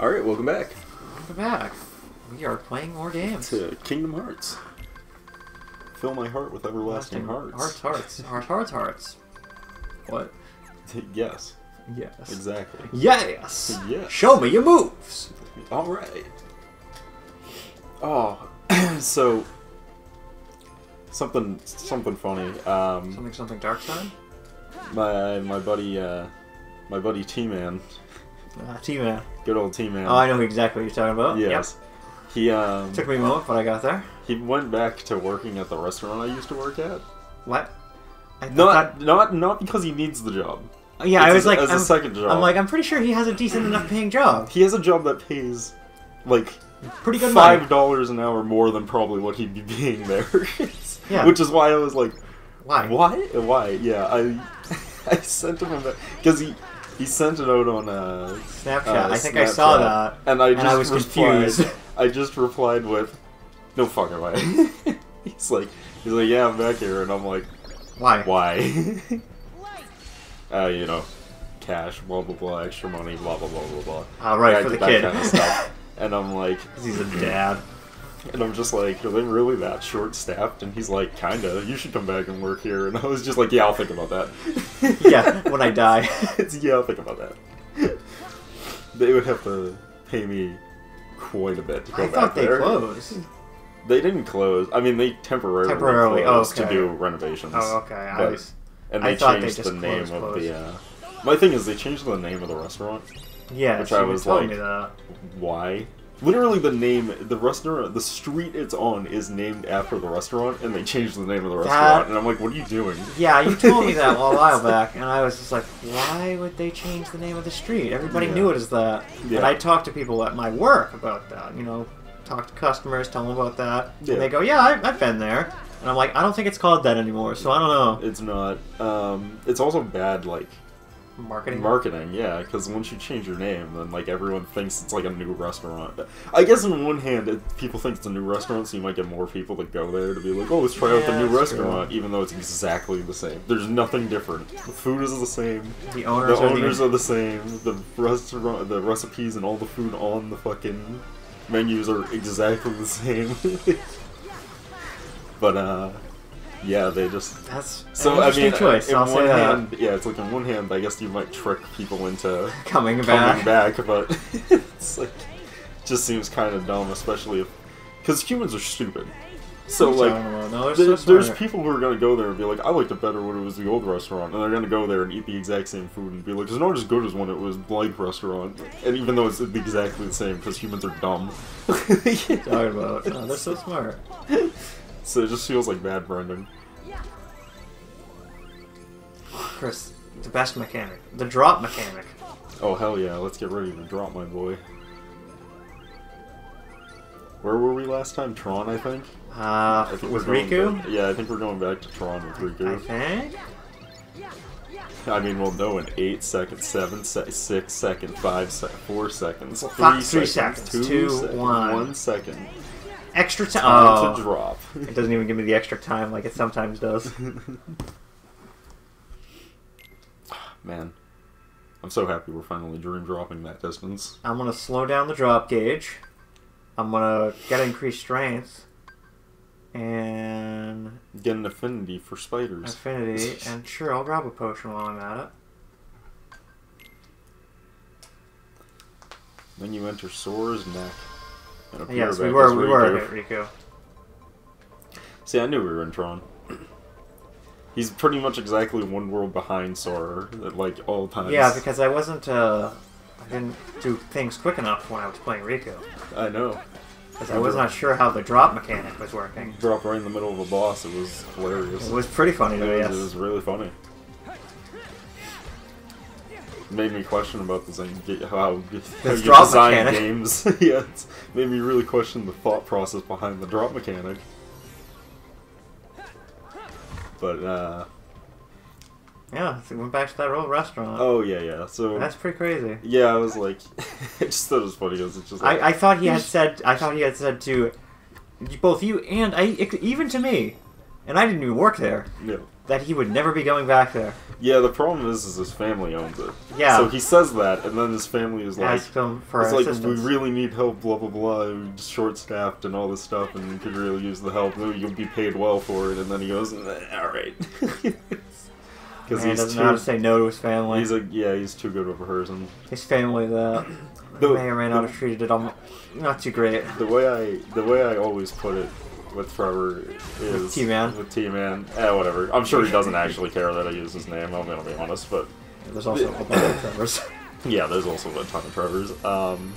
All right, welcome back Welcome back. We are playing more games. to Kingdom Hearts. Fill my heart with everlasting hearts. Hearts, hearts, hearts, hearts, hearts. What? yes, Yes. exactly. Yes. Yes. Show me your moves. All right. Oh, so something something funny. Um, Something, something dark side. my my buddy uh, my buddy T Man, Uh, T-Man. Good old T Man. Oh, I know exactly what you're talking about. Yes. He um Took me a moment, but I got there. he went back to working at the restaurant I used to work at. What? I Not not not because he needs the job. yeah, I It's was a- like, as a I'm, second job. I'm like, I'm pretty sure he has a decent enough paying job. He has a job that pays like Pretty good five dollars an hour more than probably what he'd be being there. Yeah. Which is why I was like, Why? why? Why? Yeah, I I sent him a because he he sent it out on a Snapchat. uh, I think I saw that. and I just and I was replied, confused. I just replied with, "No fucking way." he's like, he's like, "Yeah, I'm back here," and I'm like, Why? "Why?" uh, you know, cash, blah blah blah, extra money, blah blah blah blah blah. All right, Yeah, for the kid. kind of stuff. And I'm like, he's a dad. And I'm just like, are they really that short staffed? And he's like, kinda. You should come back and work here. And I was just like, yeah, I'll think about that. yeah, when I die. Yeah, I'll think about that. they would have to pay me quite a bit to go back there I back thought they there. closed. They didn't close. I mean, they temporarily, Temporarily, oh, closed okay. to do renovations. Oh, okay. I But- was. And I they they changed just the name closed, of closed. the. Uh... My thing is, they changed the name of the restaurant. Yeah, Which I was like- Why? Literally, the name, the restaurant, the street it's on is named after the restaurant, and they changed the name of the restaurant. And I'm like, what are you doing? Yeah, you told me that a while back, and I was just like, why would they change the name of the street? Everybody Yeah. knew it as that. Yeah. And I talked to people at my work about that. You know, talk to customers, tell them about that, Yeah. and they go, "Yeah, I, I've been there." And I'm like, I don't think it's called that anymore, so I don't know. It's not. Um, it's also bad, like Marketing. marketing. Yeah, because once you change your name, then like everyone thinks it's like a new restaurant. I guess on one hand, it, people think it's a new restaurant, so you might get more people to go there to be like, oh, let's try out the new restaurant, even though it's exactly the same. There's nothing different. The food is the same. the The owners, owners are are the same. The restaurant, the recipes, and all the food on the fucking menus are exactly the same. but uh, yeah, they just. That's so I mean, choice. in I'll one say that. yeah, it's like in one hand, I guess you might trick people into Coming coming back. back, but it's like just seems kind of dumb, especially if because humans are stupid. So What are you like, no, there- so there's people who are gonna go there and be like, I liked it better when it was the old restaurant, and they're gonna go there and eat the exact same food and be like, it's not as good as when it was like restaurant, and even though it's exactly the same, because humans are dumb. talking about. Oh, they're so smart. So it just feels like bad branding. Chris, the best mechanic, the drop mechanic. Oh hell yeah, let's get ready to drop my boy. Where were we last time? Tron, I think. Uh, I think with Riku, back- yeah, I think we're going back to Tron with I Riku. think. I mean, we'll know in eight seconds, seven, se- six seconds, five, se- four seconds, three, three seconds, seconds, two, two, seconds, one. one second. Extra time. Time Oh, to drop. it doesn't even give me the extra time like it sometimes does. Man, I'm so happy we're finally dream dropping that distance. I'm gonna slow down the drop gauge. I'm gonna get increased strength and Get an affinity for spiders. affinity, and sure, I'll grab a potion while I'm at it. Then you enter Sora's neck. Yes, we were, we were at Riku. See, I knew we were in Tron. He's pretty much exactly one world behind Sora at like all times. Yeah, because I wasn't, uh, I didn't do things quick enough when I was playing Riku. I know. Because I was not sure how the drop mechanic was working. Drop right in the middle of a boss. It was hilarious. It was pretty funny though, yes. it was really funny. Made me question about the how, how you design mechanic. games. yeah, it's made me really question the thought process behind the drop mechanic. But uh, Yeah, so we went back to that old restaurant. oh yeah, yeah. So That's pretty crazy. yeah, I was like, I just thought it was funny because it's just like I, I thought he had said I thought he had said to both you and I even to me and I didn't even work there, Yeah. That he would never be going back there. Yeah, the problem is, is his family owns it. Yeah. So he says that, and then his family is like, Ask him for it's like assistance. we really need help, blah blah blah. We're short staffed and all this stuff, and we could really use the help. You'll be paid well for it. And then he goes, "Eh, all right, because he's doesn't know how to say no to his family. He's like, yeah, he's too good of a person. his family that The- may or may not have treated it um, not too great. The way I the way I always put it with Trevor is T-Man? With T Man, eh, whatever. I'm sure he doesn't actually care that I use his name. I'm gonna be honest, but There's also a bunch of Trevors. yeah, there's also a ton of Trevors. Um,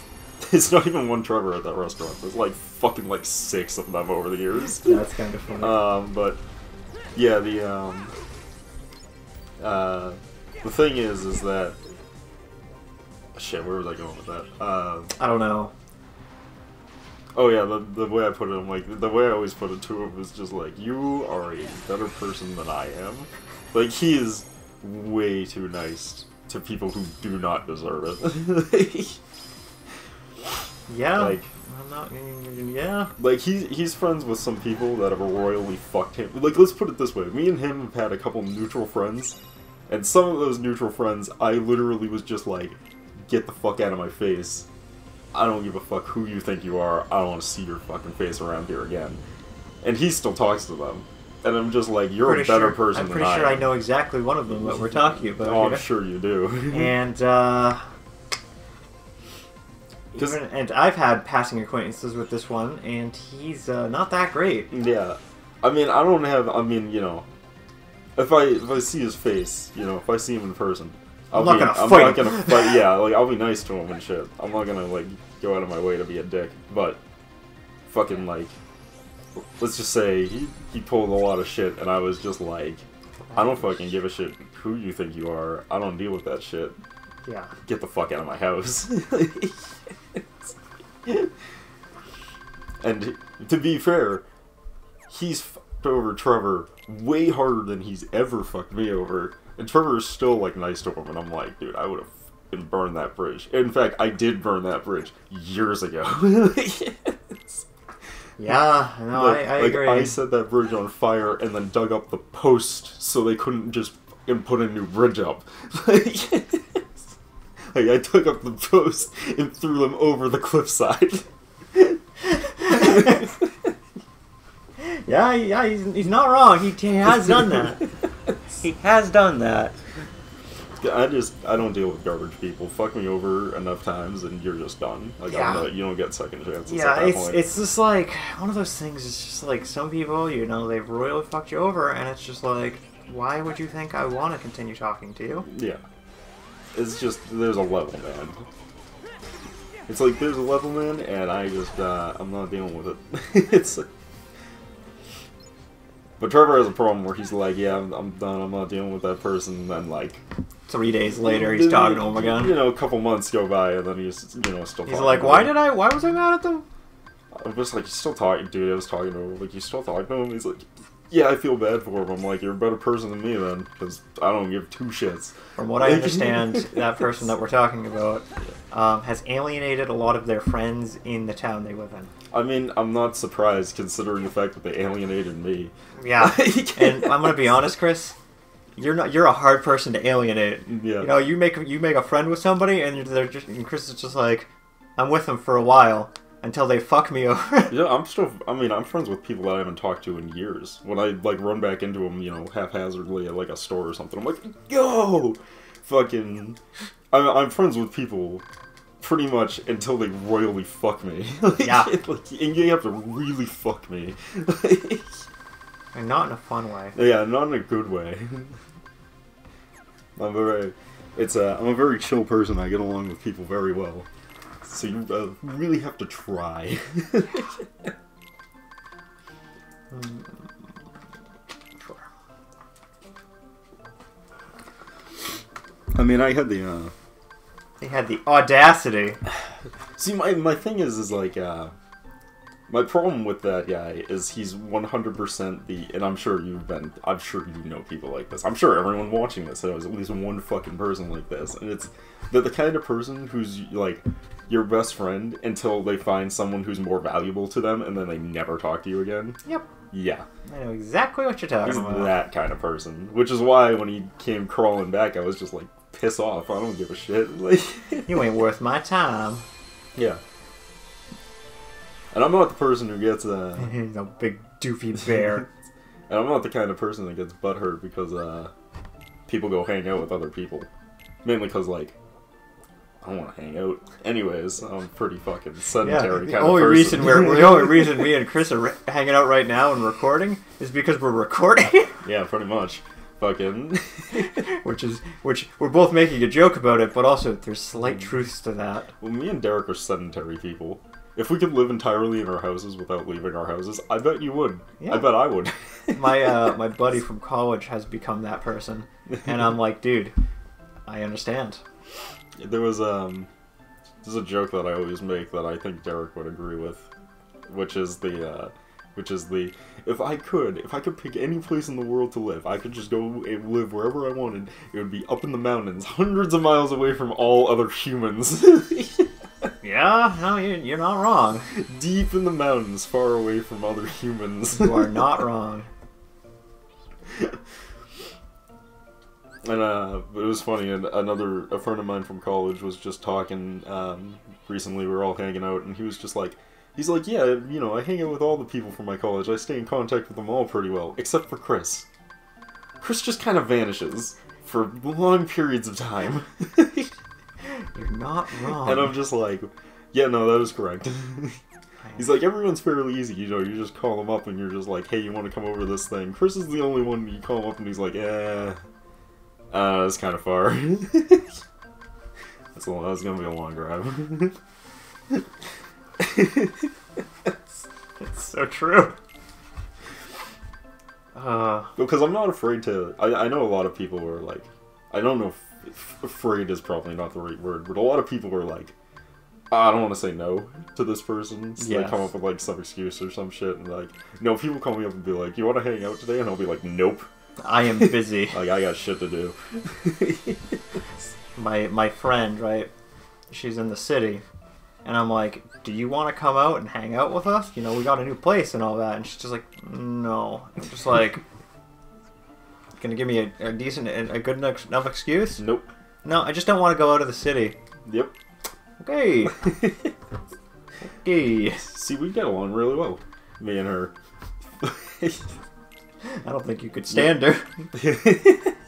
it's not even one Trevor at that restaurant. There's like fucking like six of them over the years. Yeah, that's kind of funny. Um, but yeah, the um, uh, the thing is, is that shit. Where was I going with that? Uh, I don't know. Oh yeah, the the way I put it, I'm like the way I always put it to him is just like you are a better person than I am. Like he is way too nice to people who do not deserve it. Yeah. Like- I'm not. Yeah. Like he's he's friends with some people that have royally fucked him. Like let's put it this way: me and him have had a couple neutral friends, and some of those neutral friends, I literally was just like, "Get the fuck out of my face! I don't give a fuck who you think you are. I don't want to see your fucking face around here again." And he still talks to them, and I'm just like, "You're pretty a better sure, person I'm pretty sure I am." know exactly one of them that we're talking about. Oh, I'm sure you do. And uh, even, and I've had passing acquaintances with this one, and he's uh, not that great. Yeah, I mean, I don't have. I mean, you know, if I if I see his face, you know, if I see him in person, I'm not be, gonna I'm fight not gonna fight. Yeah, like I'll be nice to him and shit. I'm not gonna like go out of my way to be a dick. But fucking like, let's just say he he pulled a lot of shit, and I was just like, I don't fucking give a shit who you think you are. I don't deal with that shit. Yeah. Get the fuck out of my house. and to be fair, he's fucked over Trevor way harder than he's ever fucked me over. And Trevor is still like nice to him, and I'm like, dude, I would have burned that bridge. In fact, I did burn that bridge years ago. Yeah. No, like, I, I like, agree. I set that bridge on fire and then dug up the post so they couldn't just fucking put a new bridge up. like, I took up the post and threw them over the cliffside. yeah, yeah. He's, he's not wrong. He, he has done that. He has done that. I just I don't deal with garbage people. Fuck me over enough times and you're just done. Like Yeah. Not, you don't get second chances Yeah, it's point. it's just like one of those things. It's just like some people, you know, they've royally fucked you over, and it's just like, why would you think I want to continue talking to you? Yeah. It's just there's a level, man. It's like there's a level, man, and I just uh, I'm not dealing with it. it's. But Trevor has a problem where he's like, "Yeah, I'm, I'm done. I'm not dealing with that person." And then like Three days later, he's talking to him again. You know, a couple months go by, and then he's you know still. He's talking like, why did I? Why was I mad at them? I was like, "You still talking, dude?" I was talking to him. Like, you still talking to him? He's like, "Yeah, I feel bad for him." I'm like, "You're a better person than me then, because I don't give two shits." From what I understand, that person that we're talking about um, has alienated a lot of their friends in the town they live in. I mean, I'm not surprised considering the fact that they alienated me. Yeah, and I'm gonna be honest, Chris. You're not. You're a hard person to alienate. Yeah. You know, you make you make a friend with somebody, and they're just and Chris is just like, I'm with them for a while until they fuck me over. Yeah, I'm still. I mean, I'm friends with people that I haven't talked to in years. When I like run back into them, you know, haphazardly at like a store or something, I'm like, "Yo, fucking." I'm, I'm friends with people pretty much until they royally fuck me. Like, Yeah. like, and you have to really fuck me. and not in a fun way. yeah, not in a good way. I'm very. It's a. I'm a very chill person. I get along with people very well. So you uh, really have to try. Sure. I mean, I had the. uh They had the audacity. See, my my thing is, is like, uh, my problem with that guy is he's one hundred percent the, and I'm sure you've been, I'm sure you know people like this. I'm sure everyone watching this knows at least one fucking person like this, and it's the the kind of person who's like your best friend until they find someone who's more valuable to them, and then they never talk to you again. Yep. Yeah, I know exactly what you're talking he's about. that kind of person. Which is why when he came crawling back, I was just like, piss off. I don't give a shit. Like, You ain't worth my time. yeah. And I'm not the person who gets uh, the big doofy bear. and I'm not the kind of person that gets butthurt because uh, people go hang out with other people. Mainly because like. I don't want to hang out. Anyways, I'm pretty fucking yeah, sedentary the kind only of person. reason we're the only reason me and Chris are re- hanging out right now and recording is because we're recording, yeah, pretty much. Fucking. which is which we're both making a joke about it, but also there's slight truths to that. Well, me and Derek are sedentary people. If we could live entirely in our houses without leaving our houses, I bet you would. Yeah. I bet I would. My uh, my buddy from college has become that person, and I'm like, dude, I understand. there was um, there's a joke that I always make that I think Derek would agree with, which is the uh, which is the if I could if I could pick any place in the world to live, I could just go and live wherever I wanted. It would be up in the mountains, hundreds of miles away from all other humans. Yeah, no, you, you're not wrong. Deep in the mountains, far away from other humans. You are not wrong. And uh, it was funny. And another a friend of mine from college was just talking um, recently. We were all hanging out, and he was just like, he's like, yeah, you know, I hang out with all the people from my college. I stay in contact with them all pretty well, except for Chris. Chris just kind of vanishes for long periods of time, You're not wrong. and I'm just like, yeah, no, that is correct. He's like, everyone's fairly easy, you know, you just call him up and you're just like, hey, you want to come over to this thing? Chris is the only one you call him up and he's like, yeah, uh, that's kind of far. that's, a, that's gonna be a long drive. It's so true. Uh, because I'm not afraid to, I, I know a lot of people are like, I don't know if, afraid is probably not the right word, but a lot of people are like, "Ah, I don't want to say no to this person. So they come up with like some excuse or some shit, and like, no, people call me up and be like, "You want to hang out today?" And I'll be like, "Nope." I am busy. Like I got shit to do. my my friend, right? She's in the city, and I'm like, "Do you want to come out and hang out with us? You know, we got a new place and all that." And she's just like, "No." I'm just like, "Gonna give me a, a decent, a good enough excuse?" nope. No, I just don't want to go out of the city. Yep. Okay. okay. See, we get along really well, me and her. I don't think you could stand her.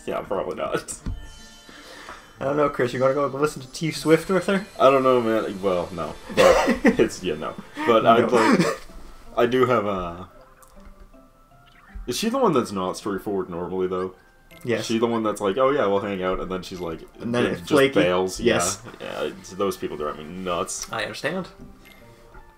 yeah, probably not. I don't know, Chris. You gonna go listen to T Swift with her? I don't know, man. Well, no, but it's yeah, no. But I like, I do have a. Is she the one that's not straightforward normally though? Yes. Is she the one that's like, oh yeah, we'll hang out, and then she's like, And then it just flaky? bails. Yes. Yeah, yeah. so those people drive me nuts. I understand.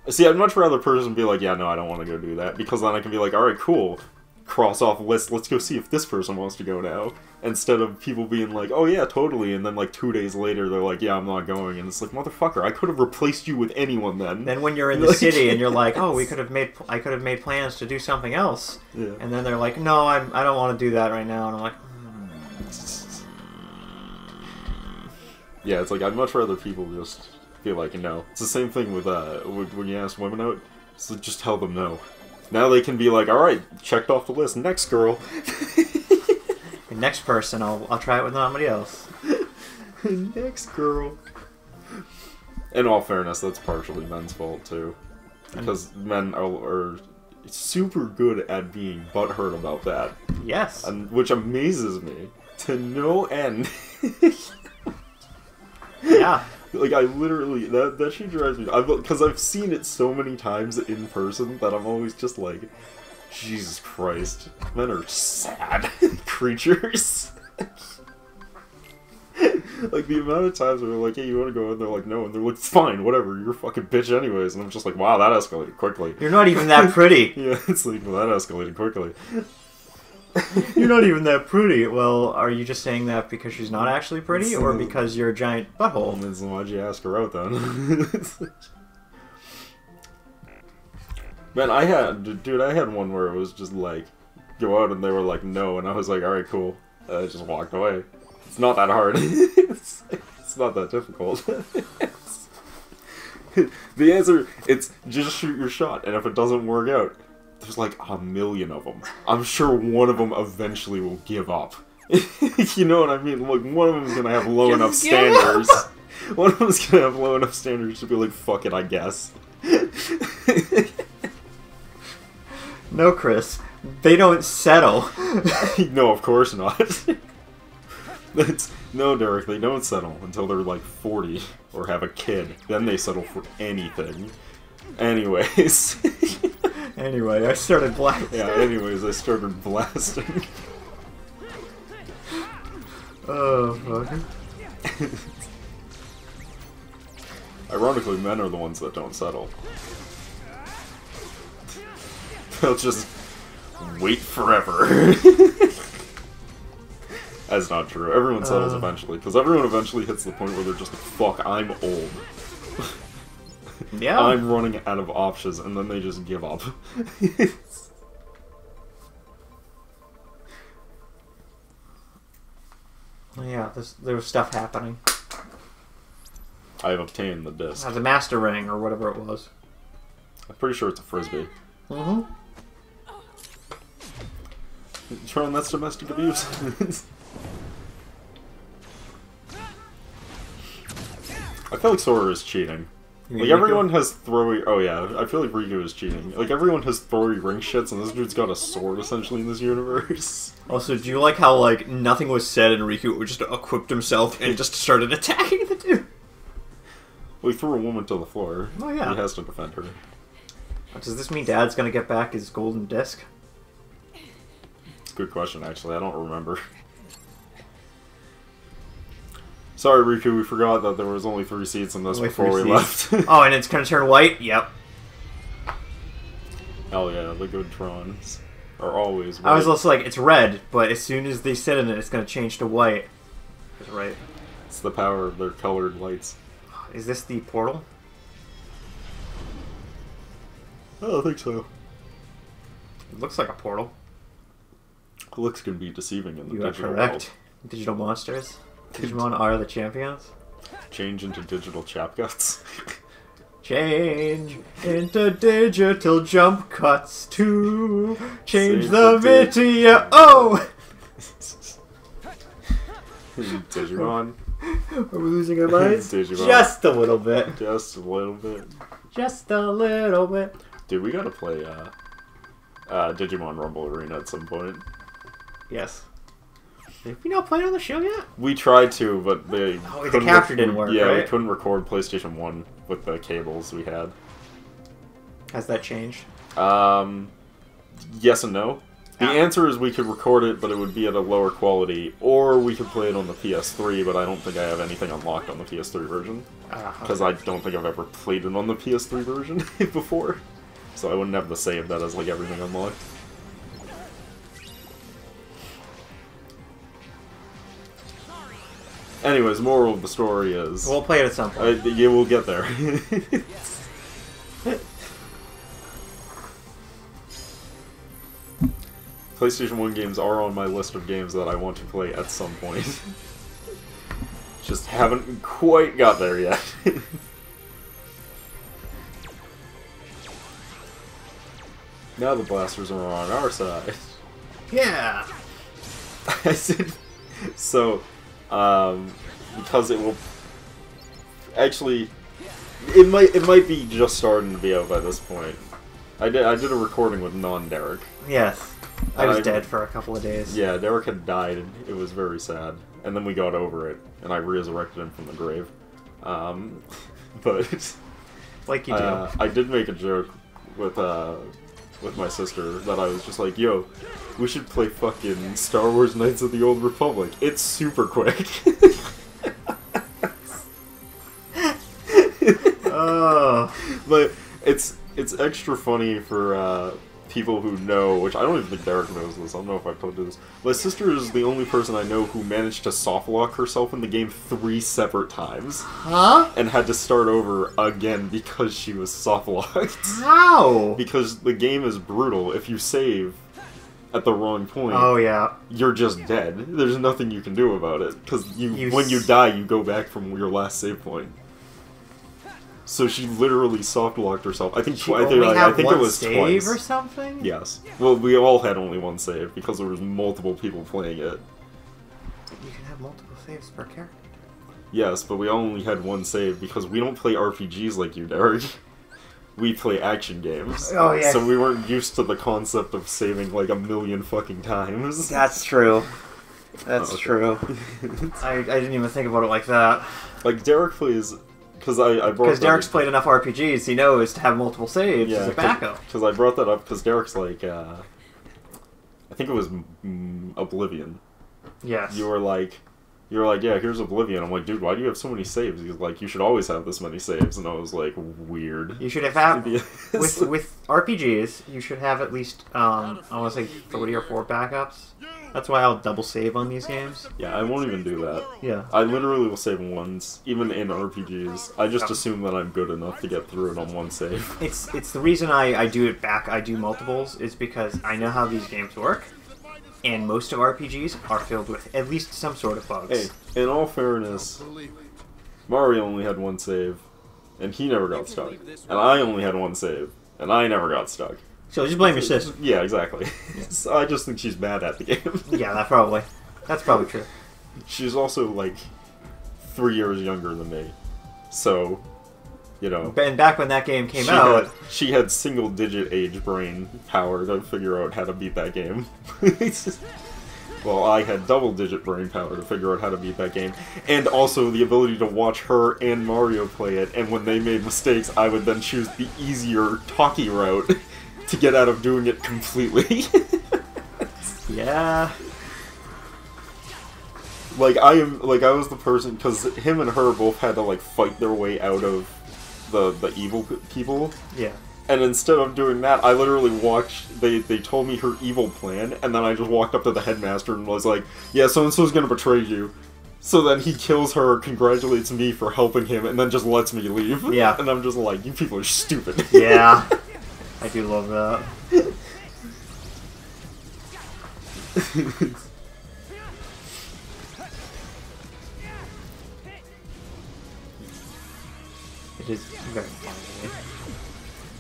See, I'd much rather a person be like, yeah, no, I don't want to go do that, because then I can be like, all right, cool, cross off list. Let's go see if this person wants to go now. Instead of people being like, oh yeah, totally, and then like two days later they're like, yeah, I'm not going, and it's like, motherfucker, I could have replaced you with anyone then. Then when you're in the Like- city and you're like, "Oh, we could have made, I could have made plans to do something else," Yeah. and then they're like, "No, I'm, I don't want to do that right now," and I'm like, Yeah, it's like I'd much rather people just feel like no. It's the same thing with uh when you ask women out. So just tell them no. Now they can be like, all right, checked off the list. Next girl. "The next person, I'll, I'll try it with somebody else." Next girl. In all fairness, that's partially men's fault too, because men are, are super good at being butthurt about that, Yes. and which amazes me to no end. yeah. Like I literally that that shit drives me. I've because I've seen it so many times in person that I'm always just like, Jesus Christ, men are sad creatures. like the amount of times where they're like, "Hey, you want to go?" and they're like, "No," and they're like, "Fine, whatever. You're a fucking bitch anyways." And I'm just like, "Wow, that escalated quickly." You're not even that pretty. Yeah, it's like well, that escalated quickly. You're not even that pretty. Well, are you just saying that because she's not actually pretty, or because you're a giant butthole? And then why'd you ask her out then? Man, I had, dude, I had one where it was just like, go out and they were like, no, and I was like, alright, cool. And I just walked away. It's not that hard. it's, it's not that difficult. the answer, it's just shoot your shot, and if it doesn't work out, there's like a million of them. I'm sure one of them eventually will give up. you know what I mean? Like one of them's gonna have low Just enough give up. standards. One of them's gonna have low enough standards to be like, fuck it, I guess. No, Chris. They don't settle. no, of course not. It's, no, Derek, they don't settle until they're like 40 or have a kid. Then they settle for anything. Anyways. Anyway, I started blasting. yeah, anyways, I started blasting. Oh, fuck. Ironically, men are the ones that don't settle. They'll just wait forever. That's not true. Everyone settles Uh. eventually, because everyone eventually hits the point where they're just fuck, I'm old. Yeah. I'm running out of options, and then they just give up. Yeah, there's, there was stuff happening. I have obtained the disc. Uh, the Master Ring, or whatever it was. I'm pretty sure it's a frisbee. Mm-hmm. Tron, that's domestic abuse. I feel like Sora is cheating. Like everyone has throwy. Oh yeah, I feel like Riku is cheating. Like everyone has throwy ring shits, and this dude's got a sword essentially in this universe. Also, do you like how like nothing was said and Riku just equipped himself and just started attacking the dude? Well, he threw a woman to the floor. Oh, yeah. he has to defend her. Does this mean Dad's gonna get back his golden disc? It's a good question, actually. I don't remember. Sorry, Riku. We forgot that there was only three seats in this Only before we seats. left. Oh, and it's gonna turn white. Yep. Hell yeah, the good Trons are always. I was also like, it's red, but as soon as they sit in it, it's gonna change to white. That's right. It's the power of their colored lights. Is this the portal? I don't think so. It looks like a portal. Looks can be deceiving in the You are correct. world. Digital monsters. Digimon are the champions. Change into digital chap guts. Change into digital jump cuts to change Save the the video. Oh! Digimon, Are we losing our minds? Digimon. Just a little bit. just a little bit. Just a little bit. Dude, we gotta play uh, uh, Digimon Rumble Arena at some point. Yes. Have you not played on the show yet? We tried to, but they Oh, the capture didn't work, Yeah, we couldn't record PlayStation One with the cables we had. Has that changed? Um, yes and no. The Ah. answer is we could record it, but it would be at a lower quality, or we could play it on the PS3. But I don't think I have anything unlocked on the PS3 version Uh, because I don't think I've ever played it on the PS3 version before. So I wouldn't have the save that as like everything unlocked. Anyways, moral of the story is we'll play it at some point. uh, yeah, we'll get there. PlayStation 1 games are on my list of games that I want to play at some point. Just haven't quite got there yet. now the blasters are on our side. yeah. I said so um, because it will actually it might it might be just starting to be out by this point. I did I did a recording with non Derek. Yes. I was I- dead for a couple of days. Yeah, Derek had died. and It was very sad, and then we got over it, and I resurrected him from the grave. Um, but Like you do. uh, I did make a joke with uh with my sister that I was just like, "Yo, we should play fucking Star Wars Knights of the Old Republic. It's super quick." oh. but it's it's extra funny for uh, people who know, which I don't even think Derek knows this. I don't know if I told you this. My sister is the only person I know who managed to soft lock herself in the game three separate times Huh? and had to start over again because she was soft locked. How? because the game is brutal. If you save at the wrong point, Oh yeah. you're just dead. There's nothing you can do about it because you, You when you die, you go back from your last save point. So she literally soft locked herself. I think She I think, like, I think it was save twice. or something. Yes. Well, we all had only one save because there was multiple people playing it. You can have multiple saves per character. Yes, but we only had one save because we don't play RPGs like you, Derek. We play action games. Oh, yeah. So we weren't used to the concept of saving like a million fucking times. That's true. That's Oh, okay. true. I, I didn't even think about it like that. like Derek plays because I I brought Because Derek's played enough RPGs, he knows to have multiple saves as a backup. Because I brought that up because Derek's like, uh, I think it was mm, Oblivion. Yes. You were like, you were like, yeah, here's Oblivion. I'm like, dude, why do you have so many saves? He's like, you should always have this many saves, and I was like, weird. You should have had with with RPGs. You should have at least um, I want to say three or four backups. That's why I'll double save on these games. yeah, I won't even do that. Yeah. I literally will save once, even in RPGs. I just assume that I'm good enough to get through it on one save. It's it's the reason I, I do it back. I do multiples is because I know how these games work, and most of our RPGs are filled with at least some sort of bugs. Hey, in all fairness, Mario only had one save, and he never got stuck. And I only had one save, and I never got stuck. So just blame your sister. Yeah, exactly. so I just think she's bad at the game. Yeah, that probably. That's probably true. she's also like three years younger than me, so you know. And back when that game came she out, had, she had single digit age brain power to figure out how to beat that game. well, I had double digit brain power to figure out how to beat that game, and also the ability to watch her and Mario play it, and when they made mistakes, I would then choose the easier talkie route to get out of doing it completely. yeah, like I am like I was the person because him and her both had to like fight their way out of the the evil people yeah. and instead of doing that i literally watched they they told me her evil plan and then i just walked up to the headmaster and was like yeah so and so's gonna betray you so then he kills her congratulates me for helping him and then just lets me leave Yeah. and i'm just like you people are stupid Yeah. I do love that. It is very funny.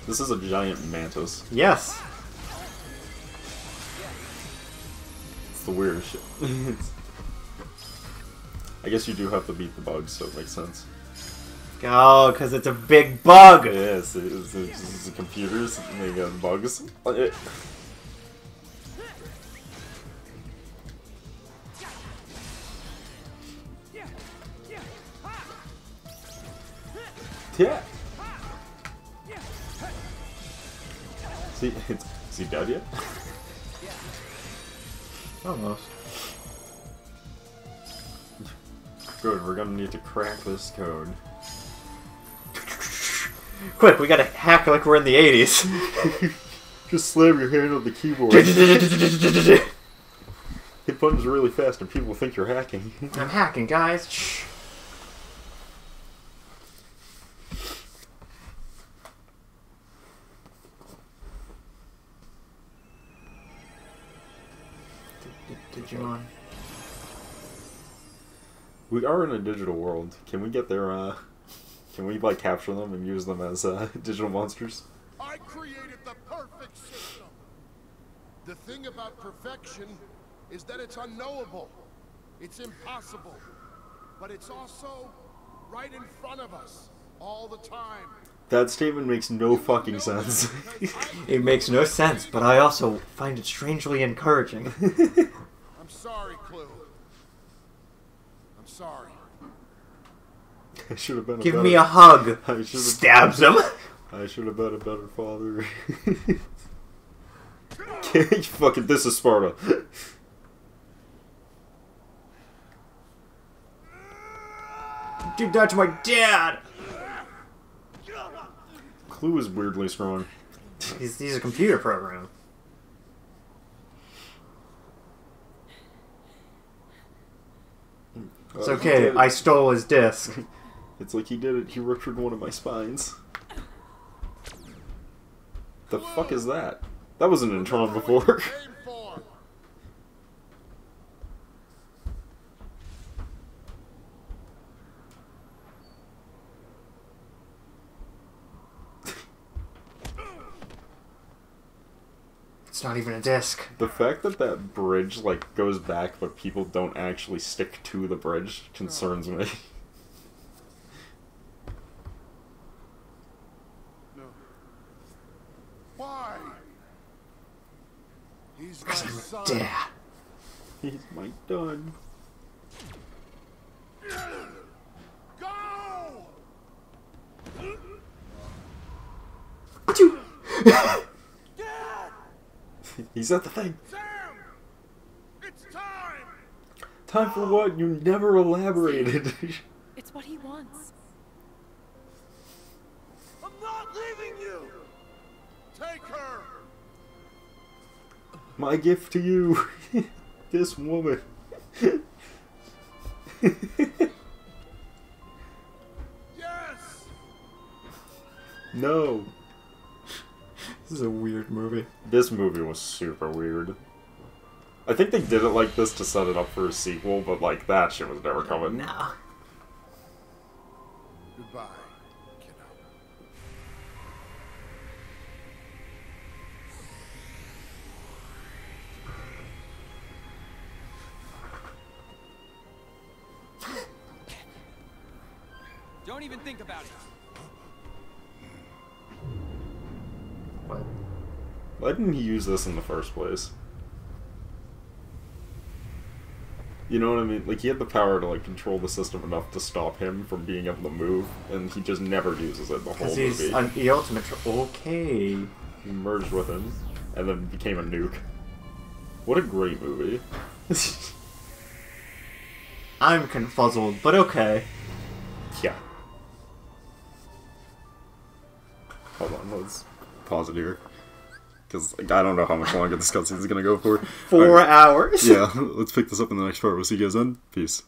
this is a giant mantis Yes. it's the weirdest shit i guess you do have to beat the bugs so it makes sense Oh, because it's a big bug. Yes, it is. It's, it's the computers. and They got bugs. This code. Quick, we gotta hack like we're in the 80s. Just slam your hand on the keyboard. Hit buttons really fast, and people think you're hacking. I'm hacking, guys. Shh. We are in a digital world. Can we get their, uh... Can we, like, capture them and use them as, uh, digital monsters? I created the perfect system. The thing about perfection is that it's unknowable. It's impossible. But it's also right in front of us all the time. That statement makes no fucking sense. It makes no sense, but I also find it strangely encouraging. I'm sorry, CLU. I'm sorry. I should have been a Give better... me a hug. I should have... Stabs him. I should have been a better father. Okay, fucking, this is Sparta. Dude, that's my dad. CLU is weirdly strong. He's, he's a computer program. It's okay. I stole his disc. It's like he did it. He ruptured one of my spines. The fuck is that? That wasn't in Tron before. Aim for. It's not even a disc. The fact that that bridge like goes back, but people don't actually stick to the bridge concerns me. No. Why? He's my son. Dad. He's my done. He's at the thing. Sam! It's time! Time for what? You never elaborated. It's what he wants. I'm not leaving you! Take her! my gift to you. this woman. Yes! no. This is a weird movie. This movie was super weird. I think they did it like this to set it up for a sequel, but like that shit was never coming. No. Goodbye, Why didn't he use this in the first place? You know what I mean? Like he had the power to like control the system enough to stop him from being able to move, and he just never uses it the whole Because he's movie. an, the ultimate. Okay. He merged with him, and then became a nuke. What a great movie! I'm confuzzled, but okay. Yeah. Hold on, let's pause it here. Because like, I don't know how much longer this cutscene is gonna go for. Four Alright. hours. Yeah, let's pick this up in the next part. We'll see you guys then. Peace.